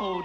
loud.